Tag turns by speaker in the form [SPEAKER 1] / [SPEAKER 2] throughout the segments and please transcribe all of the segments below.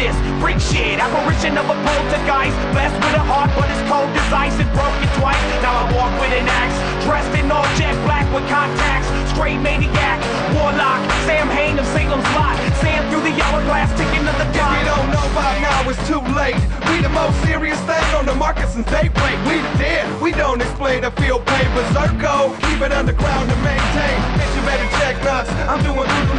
[SPEAKER 1] this freak shit. Apparition of a poltergeist, blessed with a heart, but it's cold as ice. It broken twice. Now I walk with an axe, dressed in all jet black with contacts. Straight maniac, warlock, Samhain of Salem's Lot. Sam through the hourglass, ticking to the
[SPEAKER 2] If
[SPEAKER 1] clock.
[SPEAKER 2] you don't know by now, it's too late. We the most serious thing on the market since daybreak. We the dead, we don't explain or feel pain. Berserko, keep it underground to maintain. Bitch, you better check nuts. I'm doing good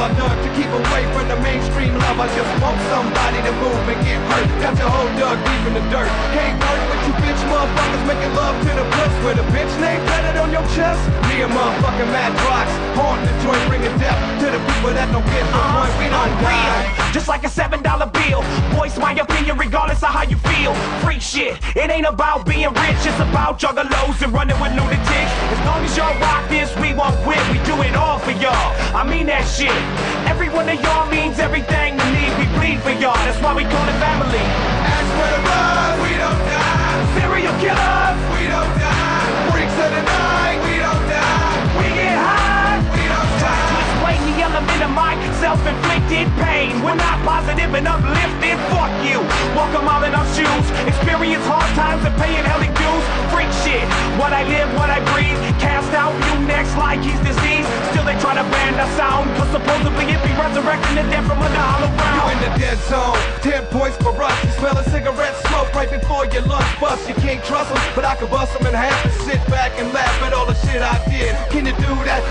[SPEAKER 2] I dug to keep away from the mainstream love. I just want somebody to move and get hurt. Got your whole dug deep in the dirt. Can't work with you bitch motherfuckers making love to the puss with a bitch name tatted on your chest. Me and motherfucking Mad Rocks, haunt the joint, bringing death to the people that don't get the point. We don't die.
[SPEAKER 1] just like a seven dollar bill. Voice my opinion regardless of how you shit, it ain't about being rich, it's about juggalos and running with lunatics. As long as y'all rock this, we won't quit. We do it all for y'all. I mean that shit. Every one of y'all means everything to me. We bleed for self-inflicted pain. We're not positive and uplifted. Fuck you. Walk a mile in our shoes. Experience hard times and paying hella dues. Freak shit. What I live, what I breathe. Cast out you next like he's diseased. Still they try to ban the sound. Cause supposedly it be resurrecting the dead from under hollow
[SPEAKER 2] You in the dead zone. Ten points for us. You smell a cigarette smoke right before your lunch bust. You can't trust them, but I can bust them in half and sit back and laugh at all the shit I did. Can you do that?